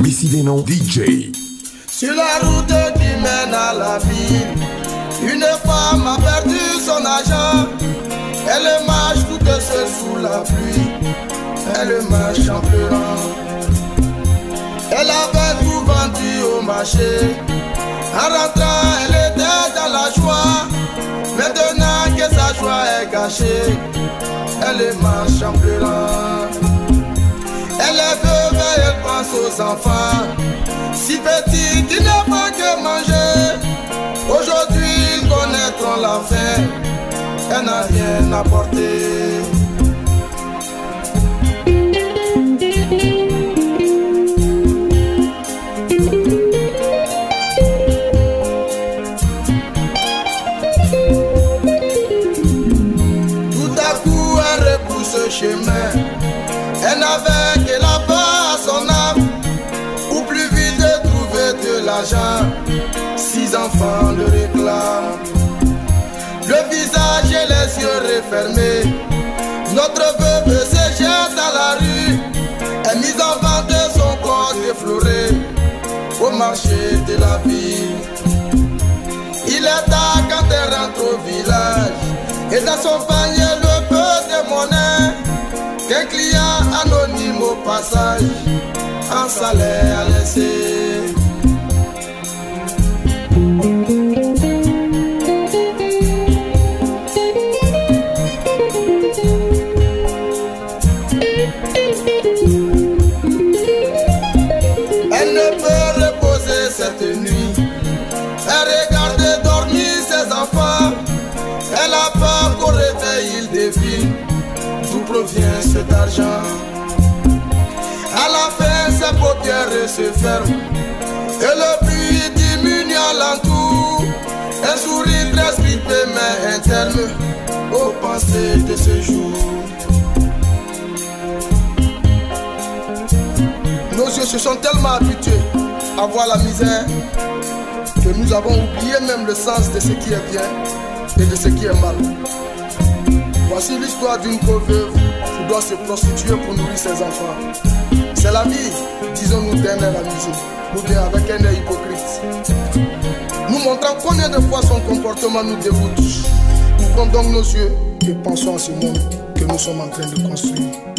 Missy Denon DJ. Sur la route qui mène à la ville, une femme a perdu son argent. Elle marche toute seule sous la pluie. Elle marche en pleurant. Elle avait tout vendu au marché. En rentrant, elle était dans la joie. Maintenant que sa joie est gâchée, elle marche en pleurant. Elle pense aux enfants. Si petits qui n'ont pas que manger. Aujourd'hui, ils connaîtront la faim. Elle n'a rien apporté. Tout à coup, elle repousse ce chemin. Six enfants le réclament. Le visage et les yeux refermés. Notre veuve se jette dans la rue. Elle mise en vente son corps défloré. Au marché de la ville. Il est tard quand elle rentre au village. Et dans son panier le peu de monnaie Qu'un client anonyme au passage En salaire à provient cet argent À la fin ses paupières se ferment. Et le bruit diminue alentour. Un sourire très grippé mais interne Aux pensées de ce jour. Nos yeux se sont tellement habitués à voir la misère que nous avons oublié même le sens de ce qui est bien et de ce qui est mal. Voici l'histoire d'une pauvre qui doit se prostituer pour nourrir ses enfants. C'est la vie, disons-nous, d'un air amusé, ou bien avec un air hypocrite. Nous montrant combien de fois son comportement nous dégoûte. Ouvrons donc nos yeux et pensons à ce monde que nous sommes en train de construire.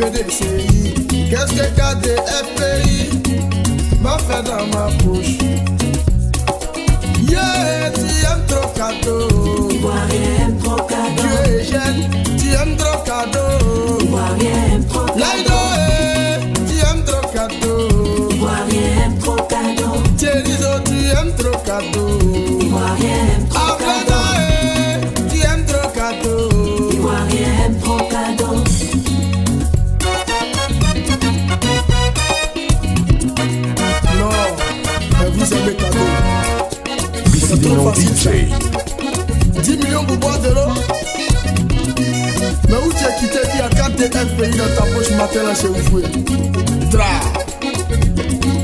fedese yi. Qu'est-ce que kade fpi ma fɛ na ma poche yeah tu aimes trop cadeau tu es jeune tu aimes trop cadeau Original DJ. Jimmy Yongo Boadero. Me uche kite di akate FPI dans ta poche matin matela chez vous. Tra.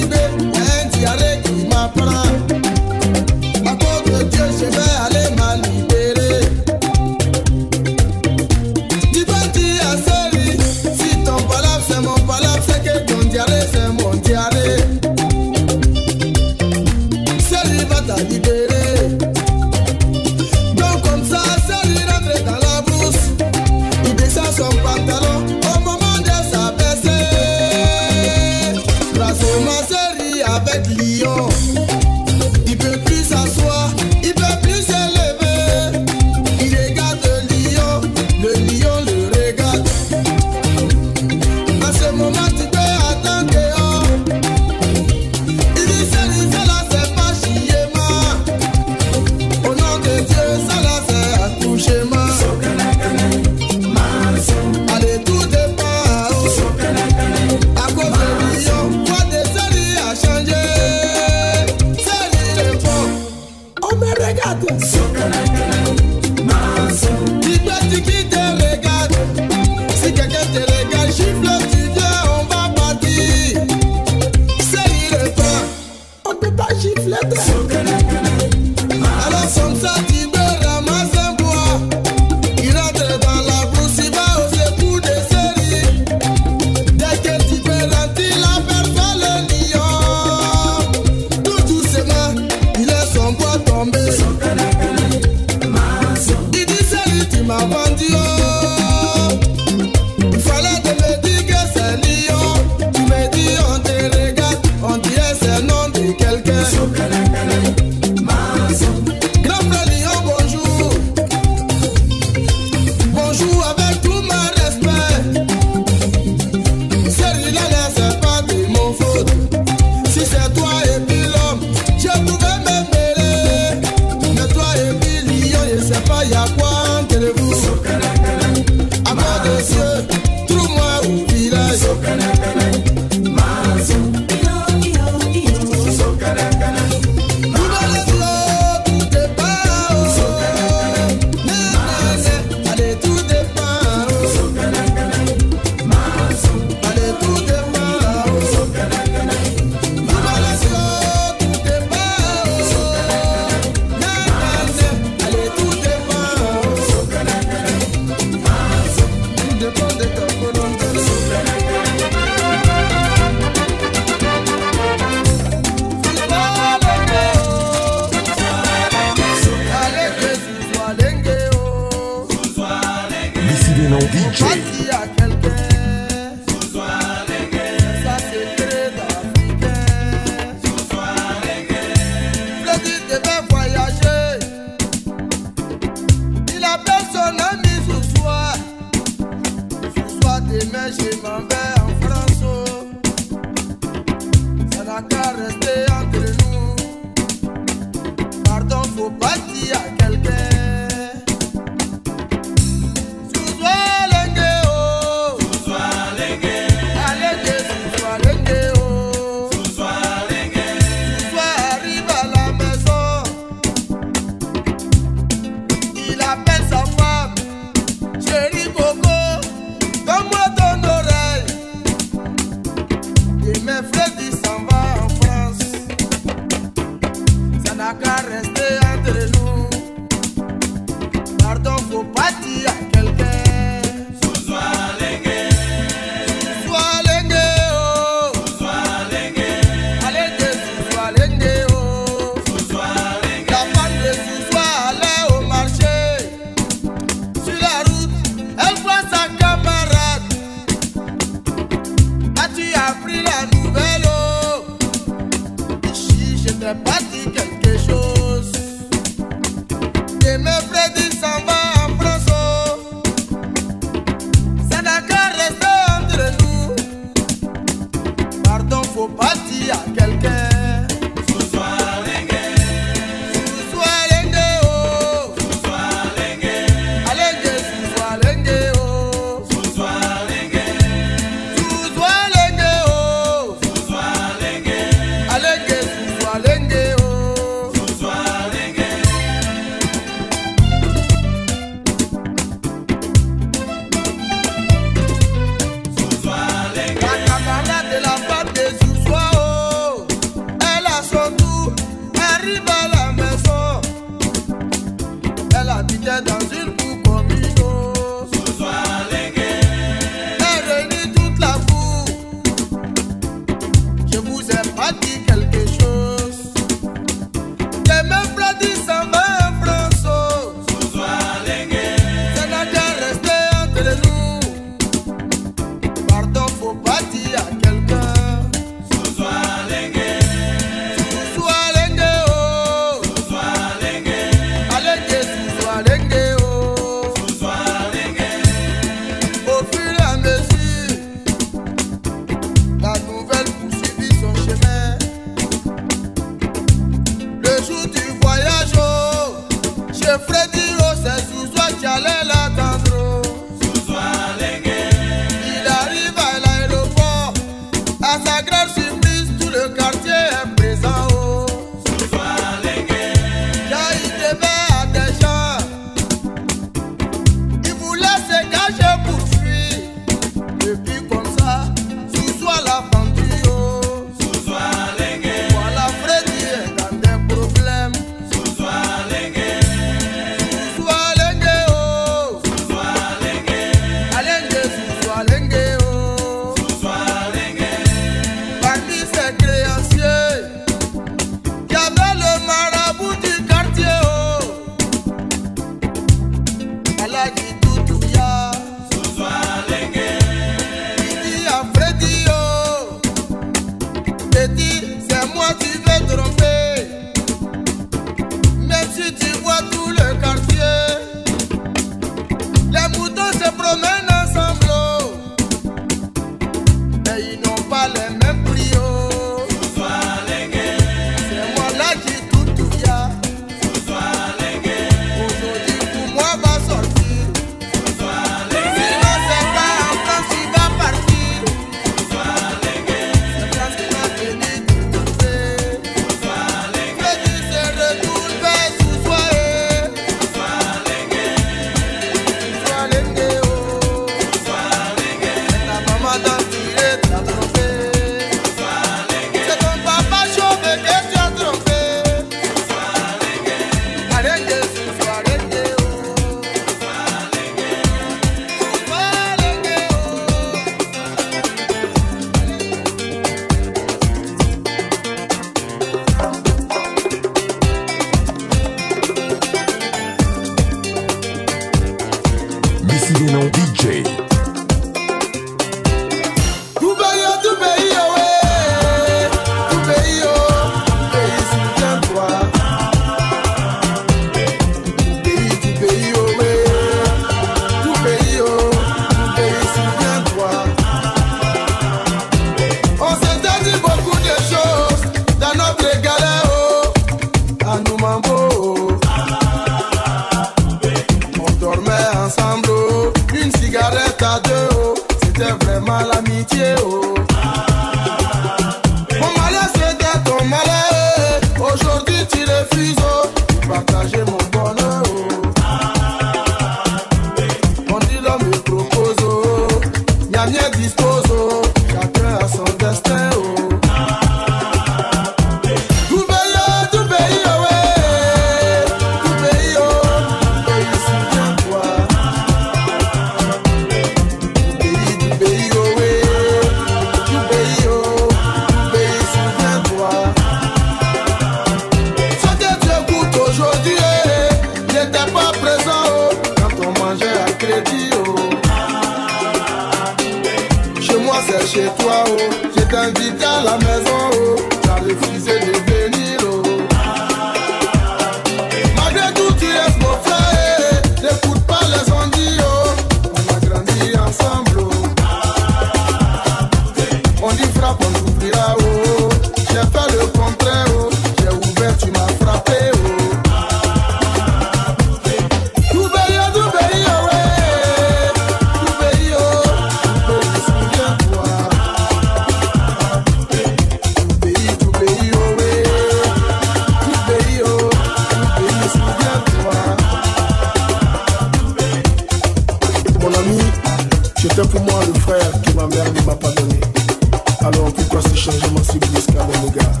Pra se chama se busca no lugar.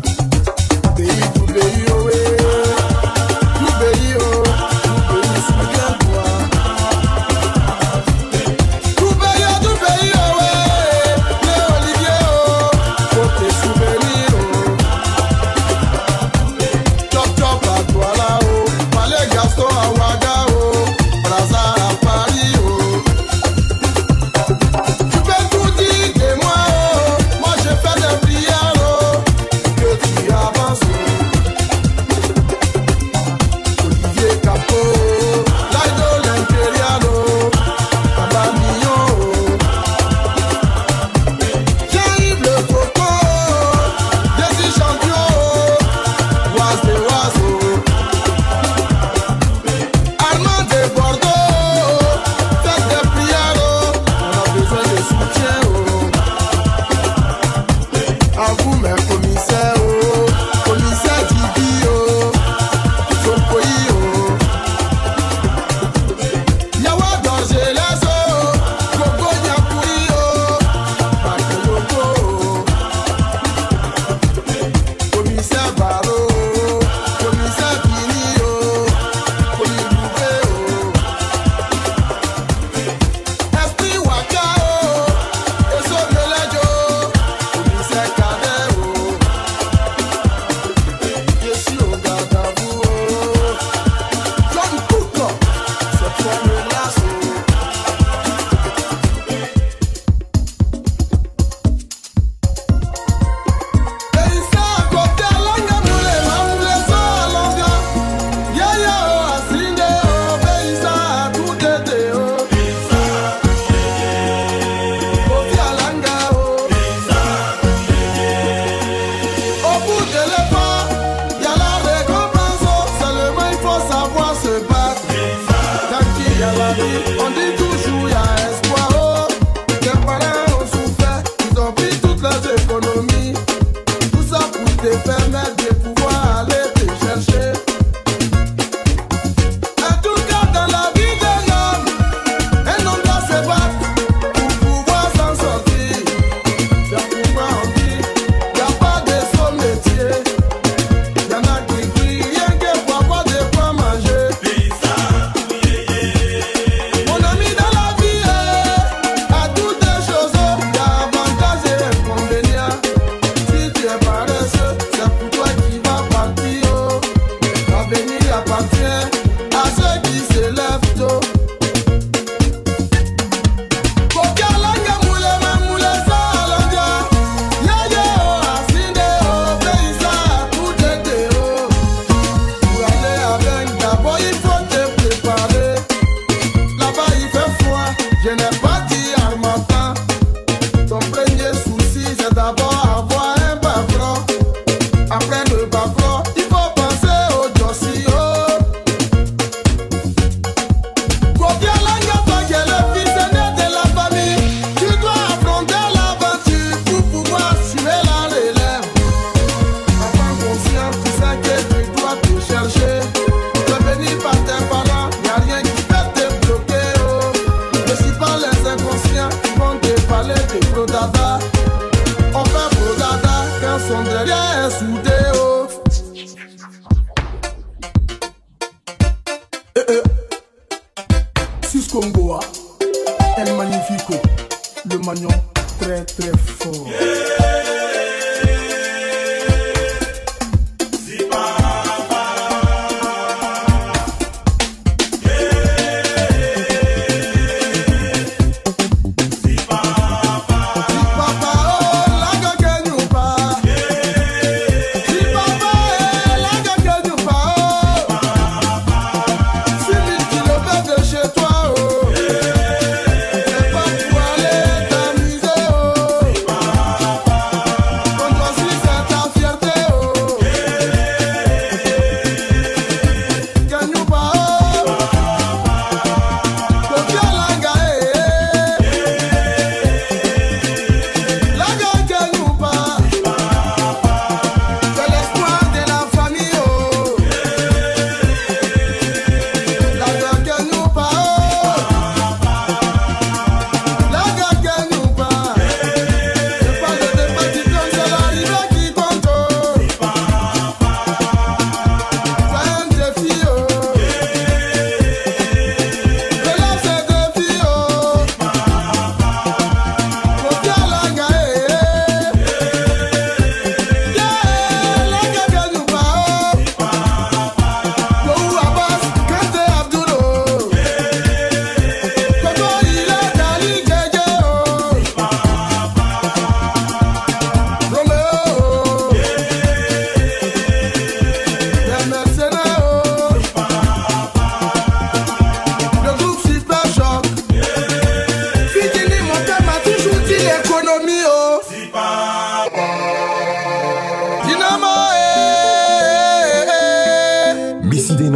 Tem tudo day, eu.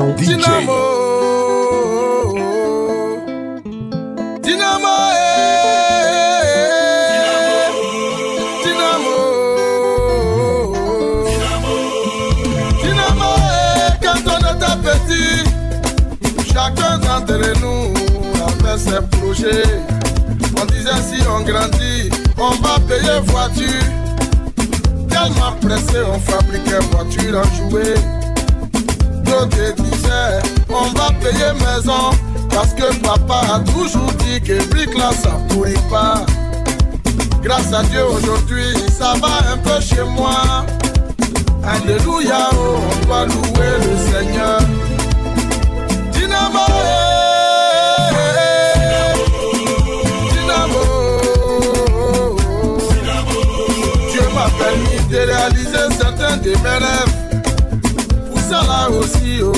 Noms DJ. Dynamo. Dynamo, eh, eh. Dynamo. Dynamo, eh, quand on était petit, chacun d'entre nous avait ses projets. On disait si on grandit, on va payer voiture. Tellement pressé, on fabriquait voiture en jouet. D'autres on va payer maison. Parce que papa a toujours dit que brique là ça pourrit pas. Grâce à Dieu aujourd'hui, ça va un peu chez moi. Alléluia, oh, on doit louer le Seigneur. Dynamo. Dynamo, Dieu m'a permis de réaliser certains de mes rêves. Pour ça là aussi, oh,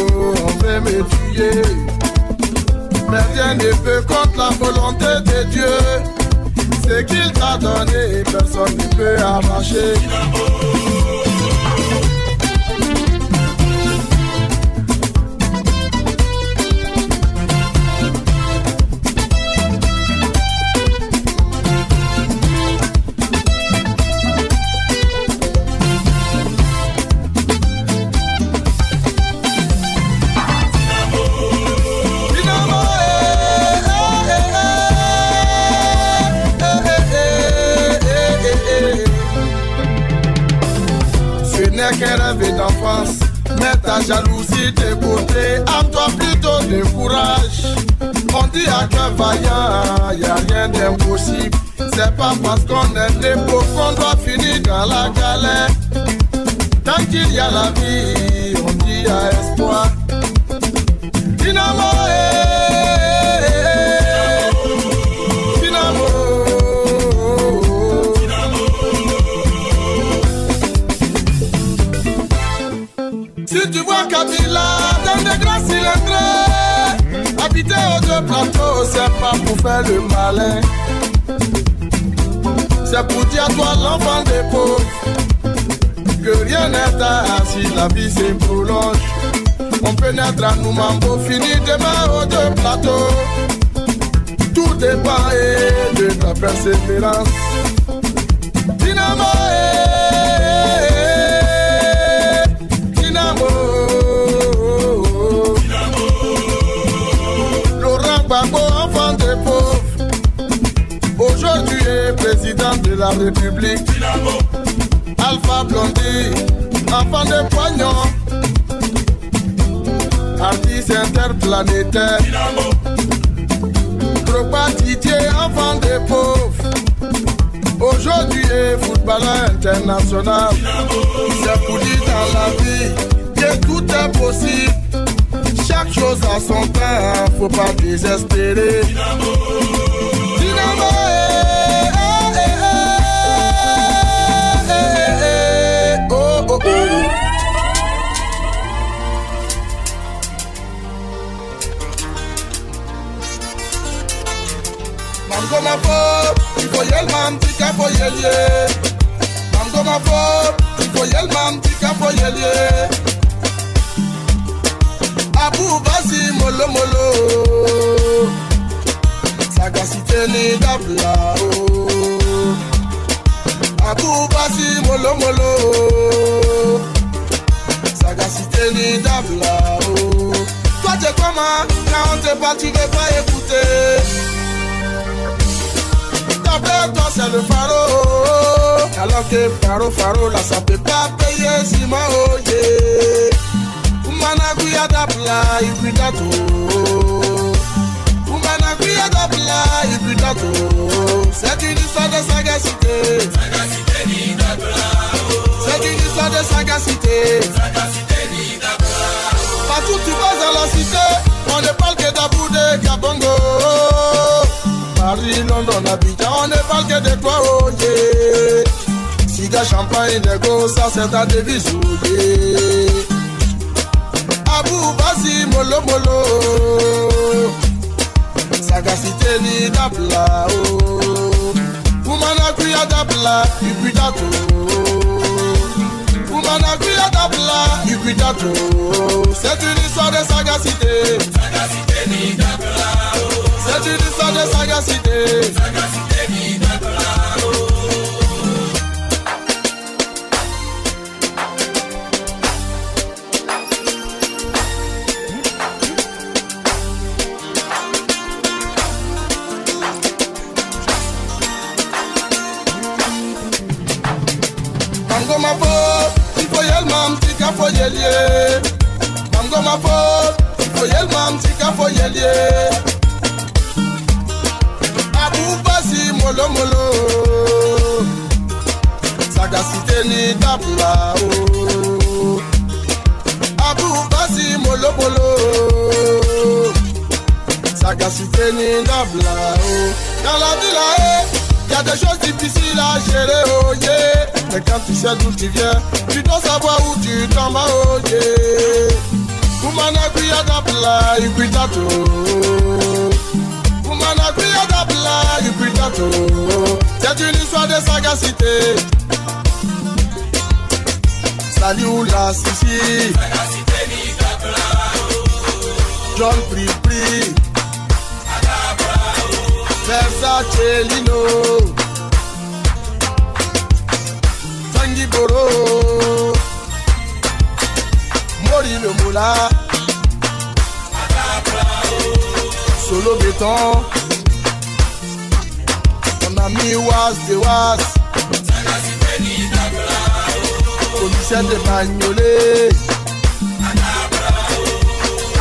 veut me tuer. Mais rien ne peut contre la volonté de Dieu. Ce qu'il t'a donné, personne ne peut arracher. A la vie, on dit a espoir. Dynamo. Dynamo. Si tu vois Kabila dans des grands cylindres, habiter aux deux plateaux, c'est pas pour faire le malin. C'est pour dire à toi l'enfant des pauvres que rien n'est à si la vie se prolonge. On peut naître à nous mambo, finir demain aux deux plateaux. Tout dépend de ta persévérance. Dynamo, eh, Dynamo. Laurent Gbagbo, enfant des pauvres. Aujourd'hui président de la République. Alpha Blondie, enfant de poignons. Artiste interplanétaire. Drogba Didier, enfant des pauvres. Aujourd'hui est footballeur international. C'est pour dire dans la vie que tout est possible. Chaque chose a son temps, faut pas désespérer. Mam tika fo yel ye. Mamgo ma fo, iko yel mam tika fo yel ye. Abu basi molo molo, sagacité ni dabla o. Abu basi molo molo, sagacité ni dabla o. Toi t'es comment quand on te parle tu veux pas écouter. D'après toi c'est le pharaon Alors que pharaon pharaon là ça peut pas payer si ma oye Umana kuya dabla ikwitato Umana kuya dabla ikwitato C'est une histoire de sagacité. C'est une histoire de sagacité. Partout tu vas dans la cité On ne parle que d'Abou de Gabongo Paris, London, Abidjan, on ne parle que de toi, oh yeah. Siga, champagne, négo, ça c'est ta devise, oh yeah. Abou, Basi, Molo, Molo. Sagacité, ni dabla, oh. Umana, kuya dabla, ikuitato. Umana, kuya dabla, ikuitato. C'est une histoire de sagacité. C'est une histoire de sagacité. Mango sagacité ni dabla o. Dans la vie là, y a des choses difficiles à gérer, oh yeah. Mais quand tu sais d'où tu viens, tu dois savoir où tu t'en vas, oh yeah. Kumana kuya dabla, ikwitato. Kumana kuya dabla, ikwitato. C'est une histoire de sagacité. Salut la Sissi. John Pripri. Versace Lino. Tanguy Boro. Mori le Moula. Solo béton. Mon ami Was de Was. Commissaire de Bagnolet.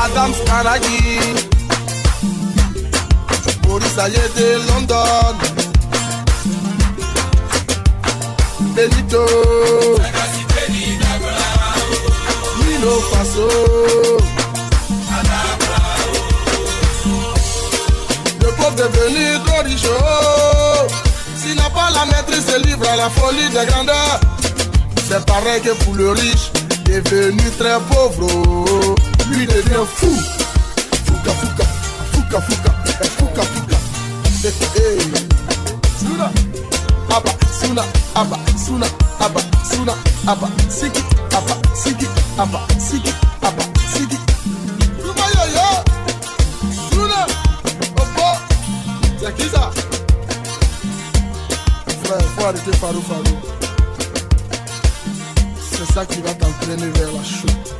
Adams Karagi. Maurice Aye de London. Benito. Nino Faso. Le pauvre devenu trop riche. S'il n'a pas la maîtrise, se livre à la folie des grandeurs. C'est pareil que pour le riche, devenu très pauvre. Lui devient fou. Fouka, fouka, fouka, fouka, Suna, abba, suna, abba, suna, abba, suna, abba, siki, abba, siki, abba, siki, abba, siki. Suma yo yo, suna, opo, ça? Frère, faut arrêter Farou Farou. C'est ça qui va t'entraîner vers la chute.